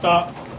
した。